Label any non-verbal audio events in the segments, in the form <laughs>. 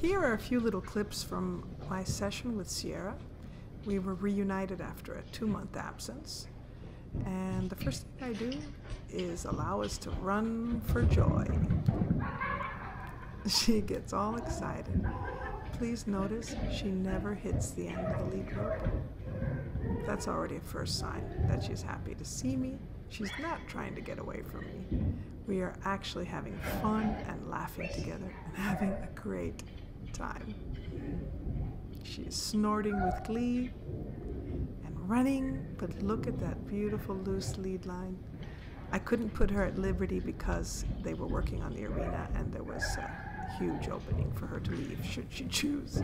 Here are a few little clips from my session with Sierra. We were reunited after a two month absence. And the first thing I do is allow us to run for joy. <laughs> She gets all excited. Please notice she never hits the end of the lead rope. That's already a first sign that she's happy to see me. She's not trying to get away from me. We are actually having fun and laughing together and having a great time. She is snorting with glee and running, but look at that beautiful loose lead line. I couldn't put her at liberty because they were working on the arena and there was a huge opening for her to leave should she choose.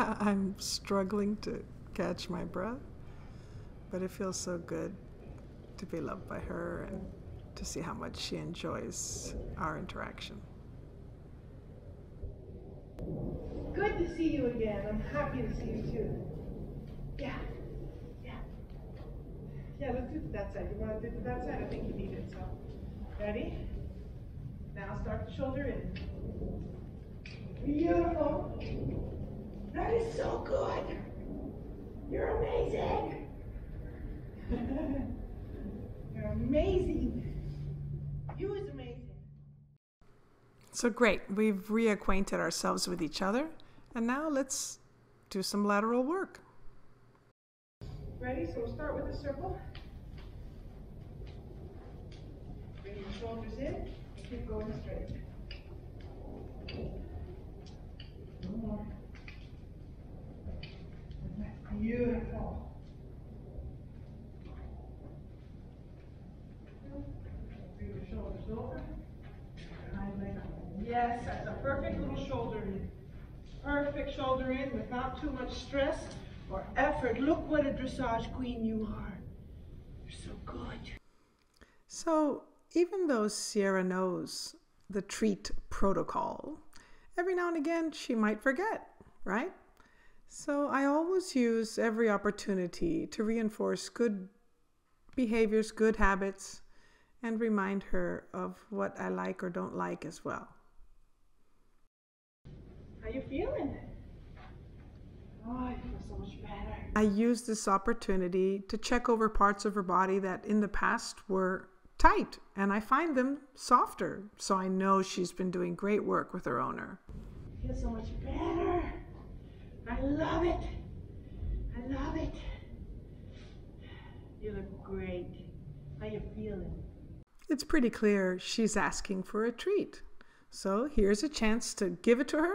<laughs> I'm struggling to catch my breath, but it feels so good to be loved by her and to see how much she enjoys our interaction. Good to see you again. I'm happy to see you too. Yeah. Yeah. Yeah, let's do that side. You want to do that side? I think you need it. So, ready? Now start the shoulder in. Beautiful. That is so good. You're amazing. <laughs> You're amazing. You is amazing. So great, we've reacquainted ourselves with each other, and now let's do some lateral work. Ready? So we'll start with a circle. Bring your shoulders in and keep going straight. One more. That's beautiful. Bring your shoulders over. Behind leg up. Yes, that's a perfect little shoulder in. Perfect shoulder in without too much stress or effort. Look what a dressage queen you are. You're so good. So, even though Sierra knows the treat protocol, every now and again she might forget, right? So, I always use every opportunity to reinforce good behaviors, good habits, and remind her of what I like or don't like as well. How you feeling? Oh, I feel so much better. I use this opportunity to check over parts of her body that in the past were tight and I find them softer. So I know she's been doing great work with her owner. I feel so much better. I love it. I love it. You look great. How are you feeling? It's pretty clear she's asking for a treat. So here's a chance to give it to her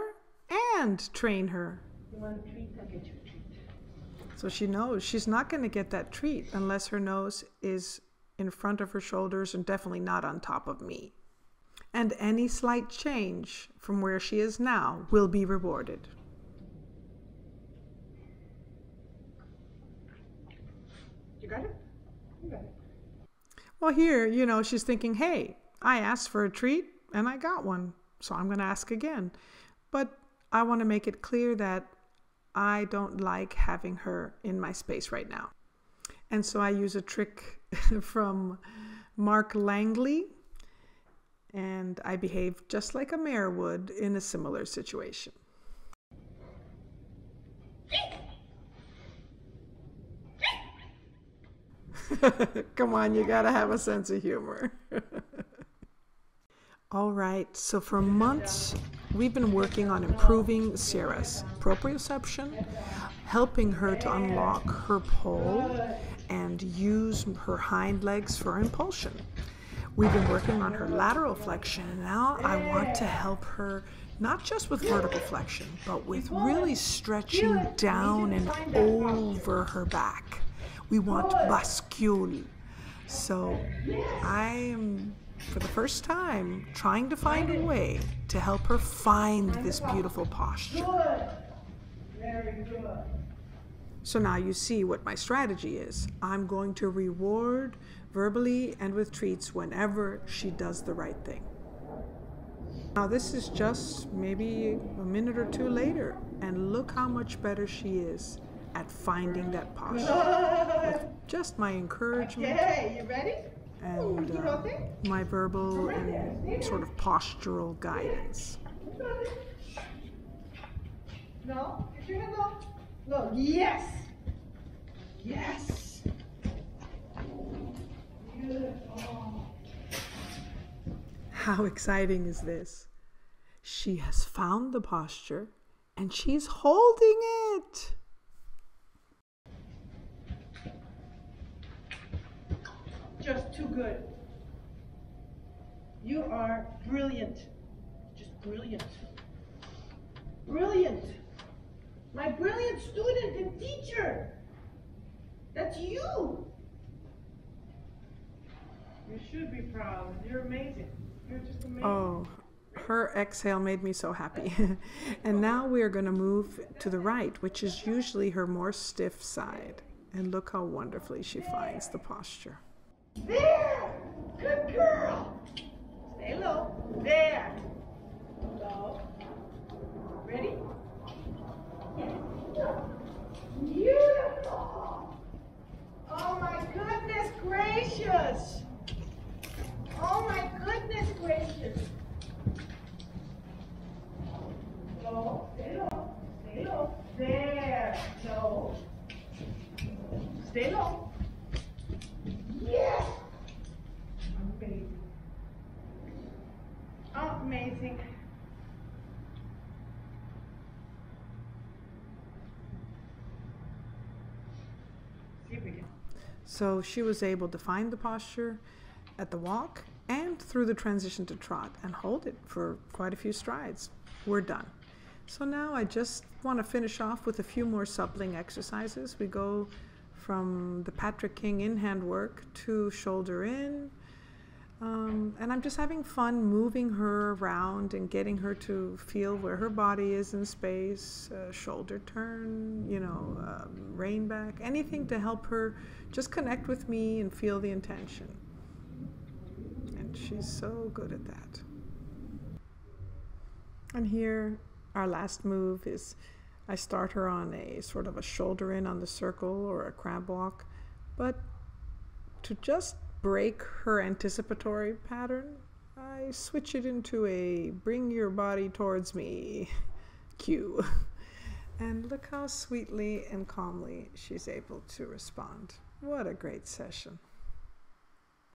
and train her. You want a treat? I'll get you a treat. So she knows she's not going to get that treat unless her nose is in front of her shoulders and definitely not on top of me. And any slight change from where she is now will be rewarded. You got it? You got it. Well, here, you know, she's thinking, hey, I asked for a treat and I got one, so I'm going to ask again. But I want to make it clear that I don't like having her in my space right now. And so I use a trick <laughs> from Mark Langley, and I behave just like a mare would in a similar situation. <laughs> Come on, you gotta have a sense of humor. <laughs> All right, so for months we've been working on improving Sierra's proprioception, helping her to unlock her poll and use her hind legs for impulsion. We've been working on her lateral flexion, and now I want to help her not just with vertical flexion, but with really stretching down and over her back. We want bascule. So I am, for the first time, trying to find a way to help her find this beautiful posture. So now you see what my strategy is. I'm going to reward verbally and with treats whenever she does the right thing. Now, this is just maybe a minute or two later, and look how much better she is at finding that posture. With just my encouragement Okay, you ready? And uh, my verbal and sort of postural guidance. You got it. No, get your hand up. Look, yes. Yes. Beautiful. How exciting is this? She has found the posture and she's holding it. Just too good. You are brilliant. Just brilliant. Brilliant. My brilliant student and teacher. That's you. You should be proud. You're amazing. You're just amazing. Oh, her exhale made me so happy. <laughs> and now we are going to move to the right, which is usually her more stiff side. And look how wonderfully she finds the posture. There! Good girl! Stay low. There! Low. Ready? Beautiful! Oh my goodness gracious! Oh my goodness gracious! Low, stay low, stay low. There, low. Stay low. Yes! Amazing. Amazing. So she was able to find the posture at the walk and through the transition to trot and hold it for quite a few strides. We're done. So now I just want to finish off with a few more suppling exercises. We go from the Patrick King in hand work to shoulder in. Um, and I'm just having fun moving her around and getting her to feel where her body is in space, uh, shoulder turn, you know, um, rein back, anything to help her just connect with me and feel the intention. And she's so good at that. And here, our last move is I start her on a sort of a shoulder in on the circle or a crab walk, but to just break her anticipatory pattern, I switch it into a bring your body towards me <laughs> cue. And look how sweetly and calmly she's able to respond. What a great session.